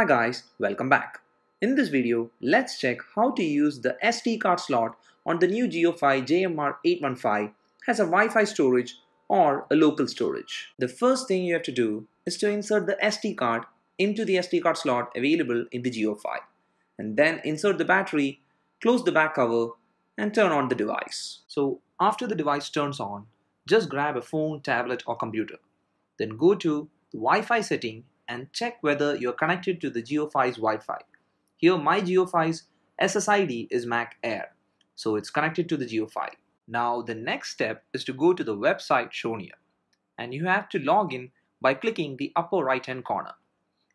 Hi guys, welcome back. In this video, let's check how to use the SD card slot on the new JioFi JMR815 as a Wi-Fi storage or a local storage. The first thing you have to do is to insert the SD card into the SD card slot available in the JioFi and then insert the battery, close the back cover and turn on the device. So after the device turns on, just grab a phone, tablet or computer. Then go to the Wi-Fi setting and check whether you're connected to the JioFi's Wi-Fi. Here my JioFi's SSID is Mac Air, so it's connected to the JioFi. Now the next step is to go to the website shown here and you have to log in by clicking the upper right hand corner.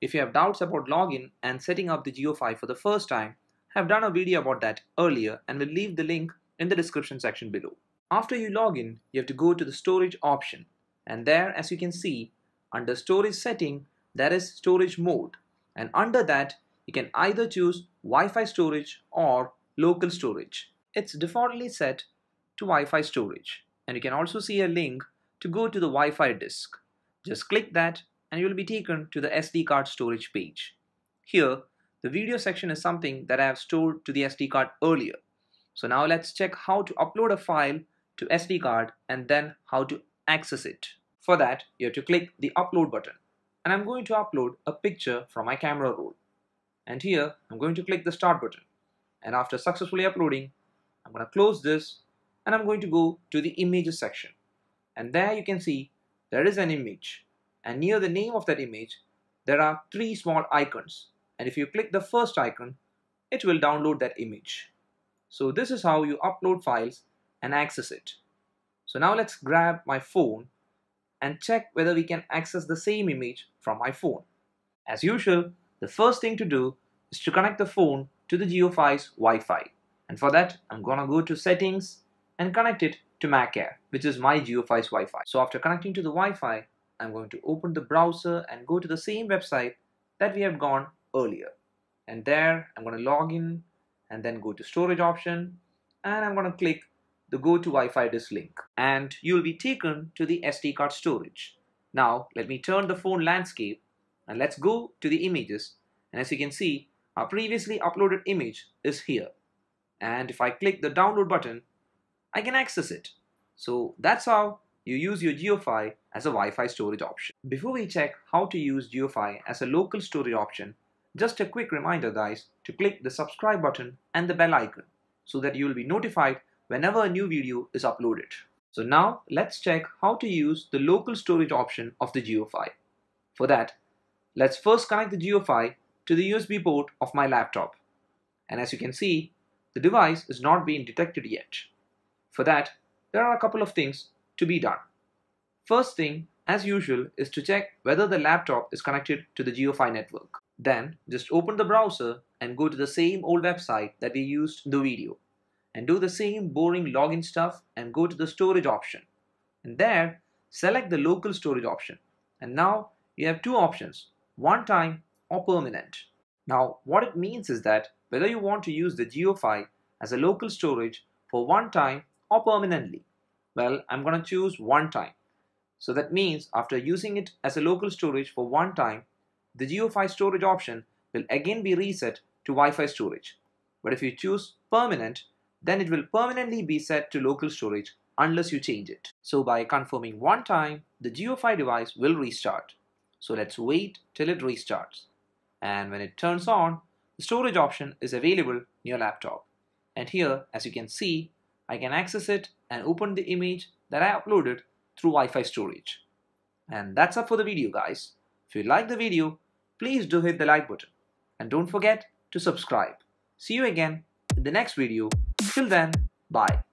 If you have doubts about login and setting up the JioFi for the first time, I have done a video about that earlier and will leave the link in the description section below. After you log in, you have to go to the storage option and there as you can see under storage setting there is storage mode and under that you can either choose Wi-Fi storage or local storage. It's defaultly set to Wi-Fi storage and you can also see a link to go to the Wi-Fi disk. Just click that and you will be taken to the SD card storage page. Here the video section is something that I have stored to the SD card earlier. So now let's check how to upload a file to SD card and then how to access it. For that you have to click the upload button and I'm going to upload a picture from my camera roll. And here I'm going to click the start button. And after successfully uploading, I'm going to close this and I'm going to go to the images section. And there you can see there is an image and near the name of that image there are three small icons and if you click the first icon it will download that image. So this is how you upload files and access it. So now let's grab my phone and check whether we can access the same image from my phone. As usual, the first thing to do is to connect the phone to the JioFi's Wi-Fi. And for that, I'm gonna go to settings and connect it to Mac Air, which is my JioFi's Wi-Fi. So after connecting to the Wi-Fi, I'm going to open the browser and go to the same website that we have gone earlier. And there, I'm gonna log in and then go to storage option and I'm gonna click the go to Wi-Fi disk link and you'll be taken to the SD card storage. Now let me turn the phone landscape and let's go to the images and as you can see our previously uploaded image is here and if I click the download button I can access it. So that's how you use your JioFi as a Wi-Fi storage option. Before we check how to use JioFi as a local storage option, just a quick reminder guys to click the subscribe button and the bell icon so that you will be notified whenever a new video is uploaded. So now let's check how to use the local storage option of the JioFi. For that, let's first connect the JioFi to the USB port of my laptop. And as you can see, the device is not being detected yet. For that, there are a couple of things to be done. First thing, as usual, is to check whether the laptop is connected to the JioFi network. Then, just open the browser and go to the same old website that we used in the video and do the same boring login stuff and go to the storage option. And there, select the local storage option. And now you have two options, one time or permanent. Now, what it means is that whether you want to use the JioFi as a local storage for one time or permanently. Well, I'm going to choose one time. So that means after using it as a local storage for one time, the JioFi storage option will again be reset to Wi-Fi storage. But if you choose permanent, then it will permanently be set to local storage unless you change it. So by confirming one time, the JioFi device will restart. So let's wait till it restarts. And when it turns on, the storage option is available in your laptop. And here, as you can see, I can access it and open the image that I uploaded through Wi-Fi storage. And that's up for the video guys. If you like the video, please do hit the like button. And don't forget to subscribe. See you again in the next video Till then, bye.